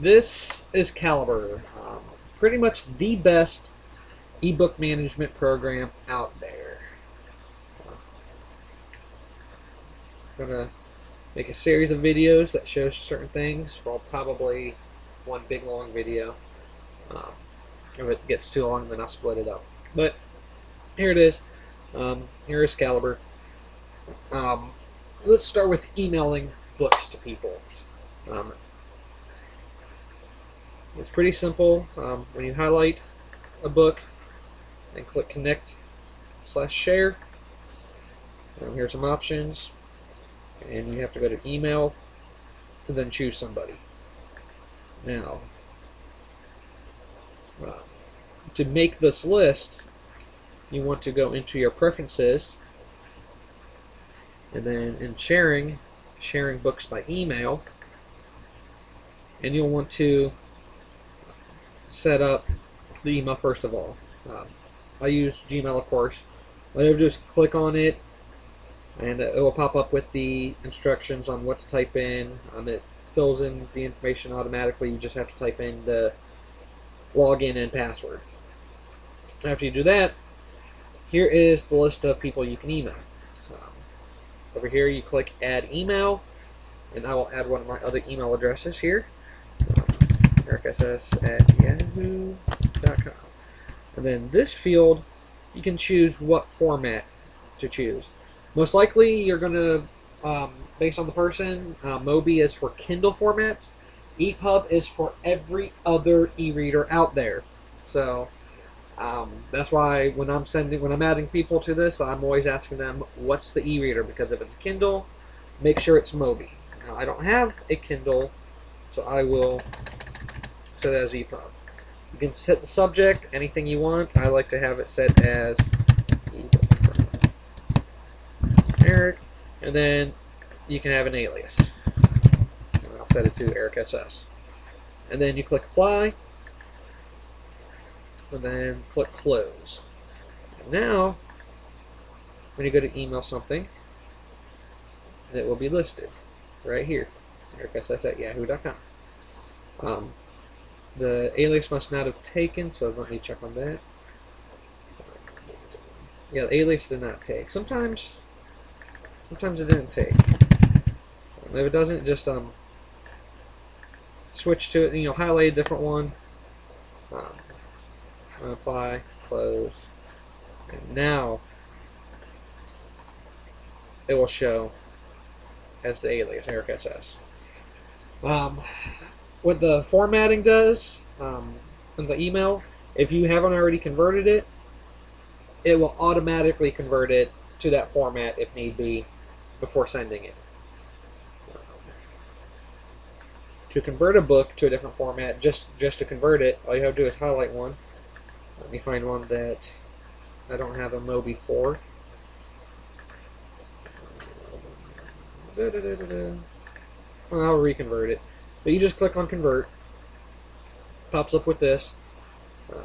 this is Calibre, um, pretty much the best ebook management program out there. I'm gonna make a series of videos that shows certain things. Well, probably one big long video. Um, if it gets too long, then I'll split it up. But here it is. Um, here is Calibre. Um, let's start with emailing books to people. Um, it's pretty simple. Um, when you highlight a book and click connect slash share, um, here's some options. And you have to go to email and then choose somebody. Now, uh, to make this list, you want to go into your preferences and then in sharing, sharing books by email, and you'll want to set up the email first of all. Um, I use Gmail, of course. I just click on it, and it will pop up with the instructions on what to type in. Um, it fills in the information automatically. You just have to type in the login and password. After you do that, here is the list of people you can email. Um, over here, you click Add Email, and I will add one of my other email addresses here. EricSS at yahoo.com. And then this field, you can choose what format to choose. Most likely, you're going to, um, based on the person, uh, Mobi is for Kindle formats. EPUB is for every other e-reader out there. So um, that's why when I'm sending, when I'm adding people to this, I'm always asking them, what's the e-reader? Because if it's a Kindle, make sure it's Mobi. Now, I don't have a Kindle, so I will set as EPUB. You can set the subject, anything you want. I like to have it set as Eric, and then you can have an alias. I'll set it to Eric SS. And then you click apply, and then click close. And now, when you go to email something, it will be listed right here, ericss at yahoo.com. Um, the alias must not have taken, so let me check on that. Yeah, the alias did not take. Sometimes, sometimes it didn't take. If it doesn't, just um, switch to it. You know, highlight a different one. Um, apply, close, and now it will show as the alias Eric SS. Um, what the formatting does um, in the email, if you haven't already converted it, it will automatically convert it to that format if need be before sending it. To convert a book to a different format, just just to convert it, all you have to do is highlight one. Let me find one that I don't have a Mobi for. Da, da, da, I'll reconvert it. But you just click on convert. Pops up with this. Um,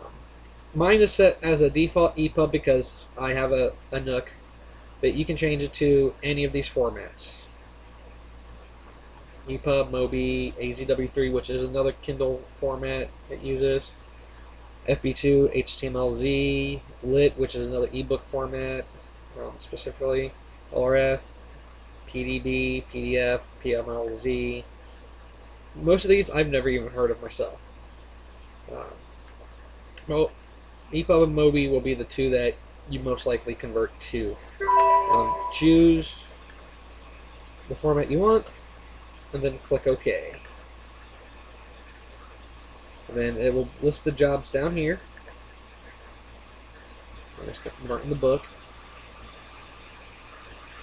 mine is set as a default EPUB because I have a, a Nook. But you can change it to any of these formats. EPUB, Mobi, AZW3, which is another Kindle format it uses. FB2, HTMLZ, Lit, which is another ebook format, um, specifically. LRF, PDB, PDF, PMLZ. Most of these I've never even heard of myself. Um, well, EPUB and Mobi will be the two that you most likely convert to. Um, choose the format you want, and then click OK. And then it will list the jobs down here. I just in the book.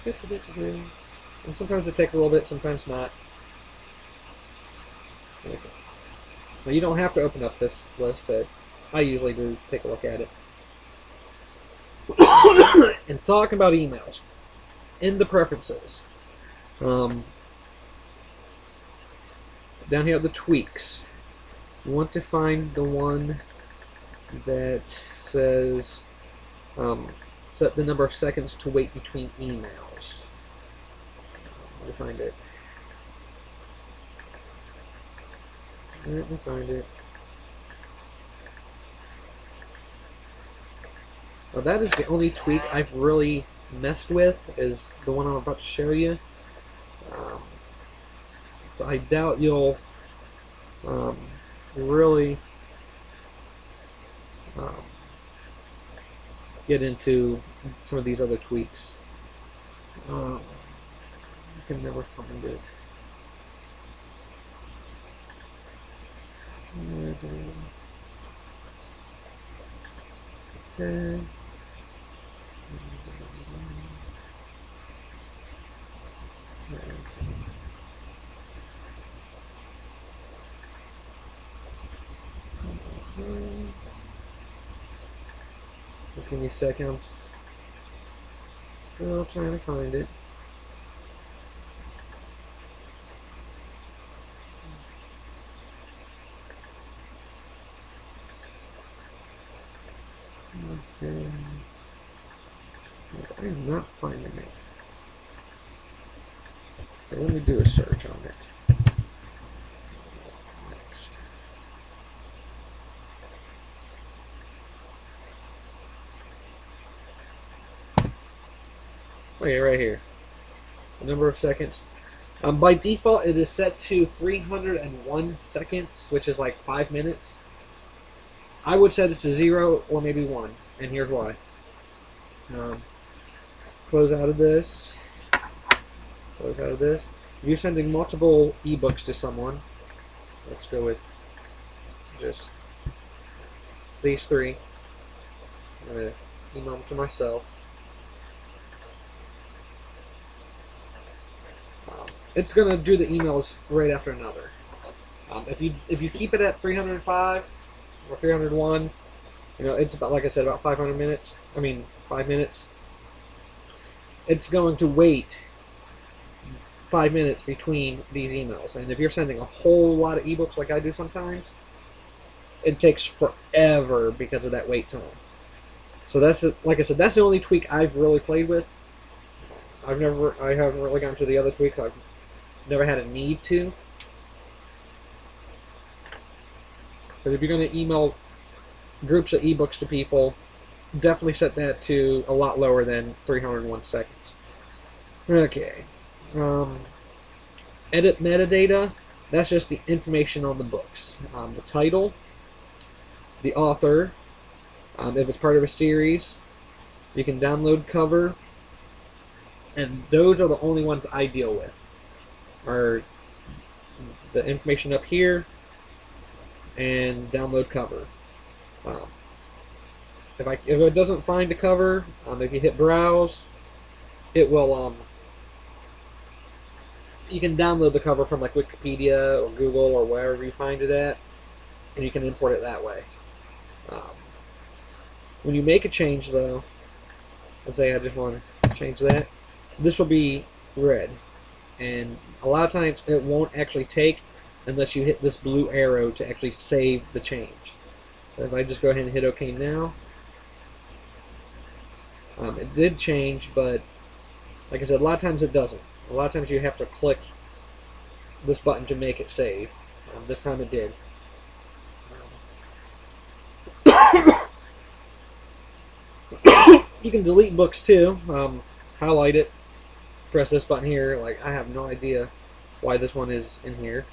And sometimes it takes a little bit, sometimes not. Now you don't have to open up this list, but I usually do take a look at it. and talking about emails, in the preferences, um, down here the tweaks, you want to find the one that says um, set the number of seconds to wait between emails. Let me find it. Let me find it. Well, that is the only tweak I've really messed with, is the one I'm about to show you. Um, so I doubt you'll um, really um, get into some of these other tweaks. Um, I can never find it. Just give me a second. I'm still trying to find it. Okay. I am not finding it. So let me do a search on it. Next. Okay, right here. The number of seconds. Um, by default, it is set to 301 seconds, which is like five minutes. I would set it to zero or maybe one, and here's why. Um, close out of this. Close out of this. If you're sending multiple ebooks to someone, let's go with just these three. I'm gonna email them to myself. Um, it's gonna do the emails right after another. Um, if you if you keep it at 305 or 301, you know it's about like I said about 500 minutes. I mean five minutes. It's going to wait five minutes between these emails, and if you're sending a whole lot of ebooks like I do sometimes, it takes forever because of that wait time. So that's like I said, that's the only tweak I've really played with. I've never, I haven't really gone to the other tweaks. I've never had a need to. But if you're going to email groups of ebooks to people, definitely set that to a lot lower than 301 seconds. Okay. Um, edit metadata. That's just the information on the books. Um, the title, the author, um, if it's part of a series, you can download cover, and those are the only ones I deal with. Are the information up here and download cover. Um, if I if it doesn't find a cover, um, if you hit browse, it will um. You can download the cover from like Wikipedia or Google or wherever you find it at, and you can import it that way. Um, when you make a change, though, let's say I just want to change that, this will be red, and a lot of times it won't actually take unless you hit this blue arrow to actually save the change. So if I just go ahead and hit OK now, um, it did change, but like I said, a lot of times it doesn't. A lot of times you have to click this button to make it save. Um, this time it did. you can delete books too. Um, highlight it, press this button here. Like I have no idea why this one is in here.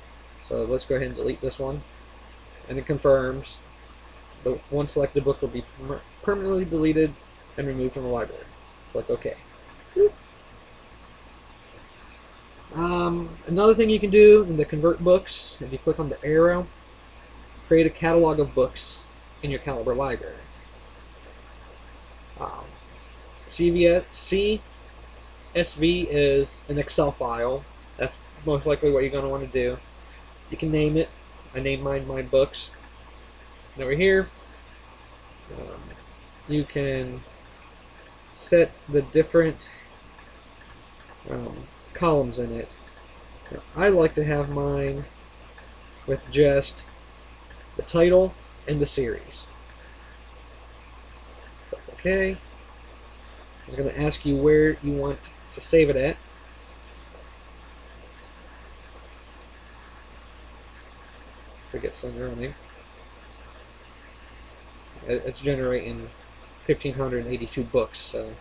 So let's go ahead and delete this one. And it confirms the one selected book will be per- permanently deleted and removed from the library. Click OK. Um, another thing you can do in the convert books, if you click on the arrow, create a catalog of books in your Calibre library. Um, CVS, CSV is an Excel file. That's most likely what you're going to want to do. You can name it. I named mine my books. And over here, um, you can set the different um, columns in it. Now, I like to have mine with just the title and the series. Click OK. I'm going to ask you where you want to save it at. to get some running. It's generating 1,582 books, so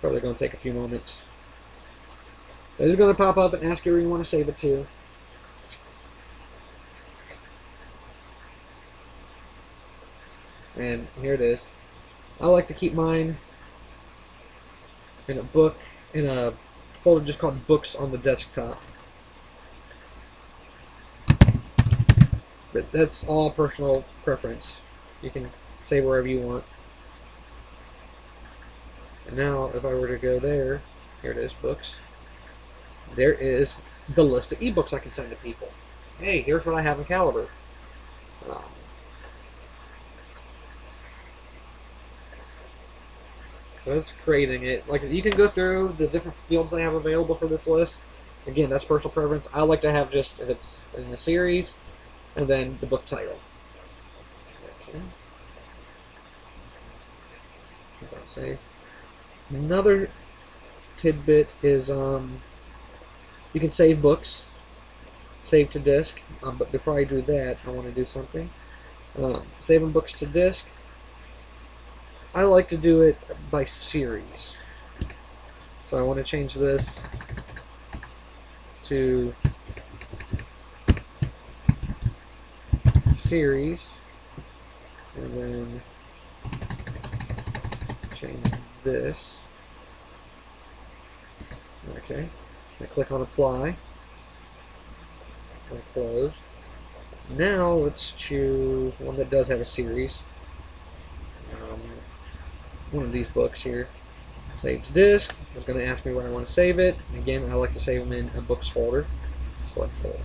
probably going to take a few moments. But It's going to pop up and ask you where you want to save it to. And here it is. I like to keep mine in a book, in a folder just called Books on the desktop. But that's all personal preference. You can save wherever you want. Now, if I were to go there, here it is, books. There is the list of ebooks I can send to people. Hey, here's what I have in Calibre. Um, that's creating it. Like you can go through the different fields I have available for this list. Again, that's personal preference. I like to have just if it's in the series, and then the book title. Okay. Save. Another tidbit is um, you can save books, save to disk. Um, but before I do that, I want to do something. Um, saving books to disk. I like to do it by series. So I want to change this to series and then change this. Okay. I click on apply. And close. Now let's choose one that does have a series. Um, one of these books here. Save to disk. It's going to ask me where I want to save it. Again, I like to save them in a books folder. Select folder.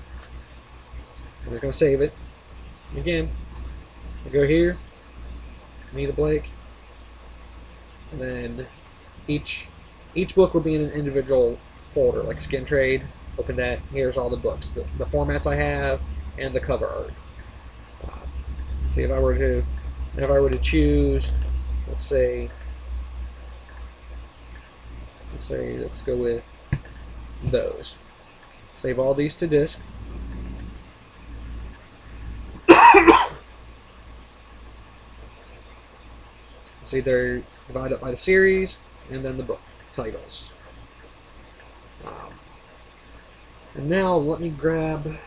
And it's going to save it. Again, I go here, Anita Blake, and then each each book would be in an individual folder, like Skin Trade. Open that. Here's all the books, the, the formats I have, and the cover art. See if I were to if I were to choose, let's say, let's say let's go with those. Save all these to disk. See, they're divided up by the series and then the book titles. Um, and now let me grab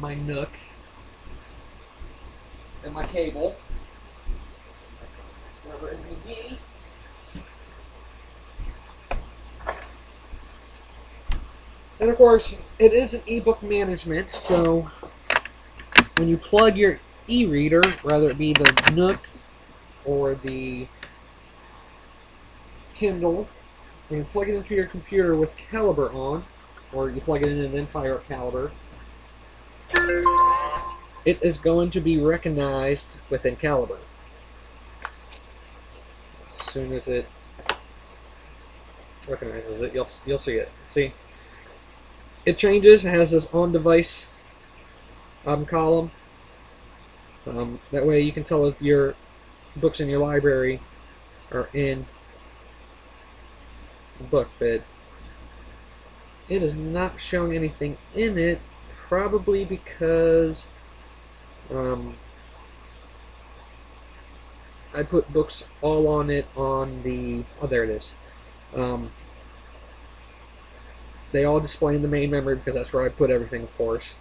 my Nook and my cable, wherever it may be. And of course, it is an ebook management, so when you plug your e-reader, whether it be the Nook or the Kindle, and you plug it into your computer with Calibre on, or you plug it in and then fire up Calibre, it is going to be recognized within Calibre. As soon as it recognizes it, you'll you'll see it. See, it changes. It has this on-device um, column. Um, that way, you can tell if your books in your library are in book, but it is not showing anything in it, probably because um, I put books all on it on the, oh there it is. Um, they all display in the main memory because that's where I put everything, of course.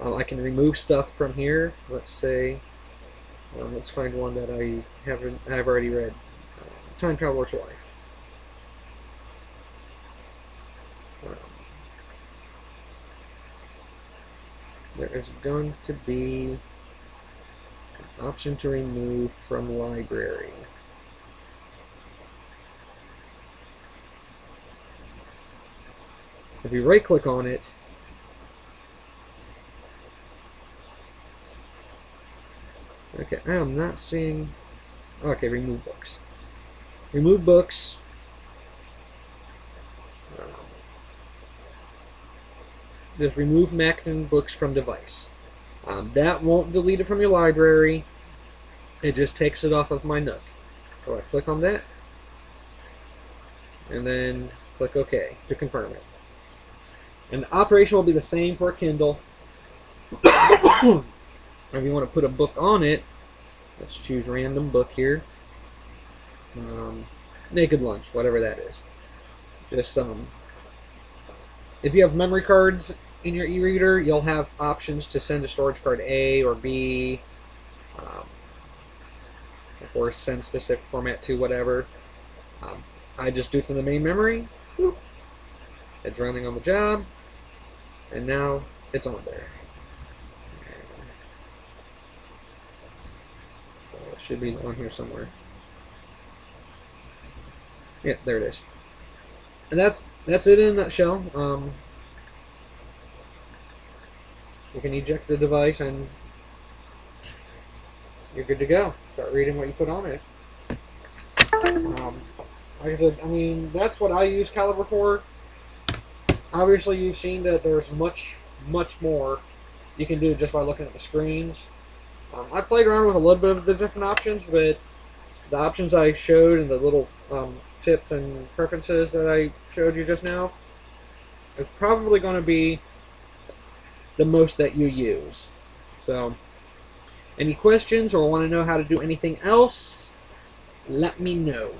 Um, I can remove stuff from here. Let's say, um, let's find one that I haven't, I've already read. Uh, Time Traveler's Life. There is going to be an option to remove from library. If you right click on it, okay, I am not seeing, okay, remove books. Remove books. Um, Just remove Macton books from device. Um, that won't delete it from your library. It just takes it off of my Nook. So I click on that, and then click OK to confirm it. And the operation will be the same for a Kindle. if you want to put a book on it, let's choose random book here. Um, naked lunch, whatever that is. Just um, if you have memory cards in your e-reader, you'll have options to send a storage card A or B, um, or send specific format to whatever. Um, I just do from the main memory. It's running on the job, and now it's on there. So should be on here somewhere. Yeah, there it is. And that's that's it in a nutshell. Um, you can eject the device and you're good to go. Start reading what you put on it. Um, like I said, I mean, that's what I use Calibre for. Obviously, you've seen that there's much, much more you can do just by looking at the screens. Um, I played around with a little bit of the different options, but the options I showed and the little um, tips and preferences that I showed you just now is probably going to be the most that you use. So, any questions or want to know how to do anything else, let me know.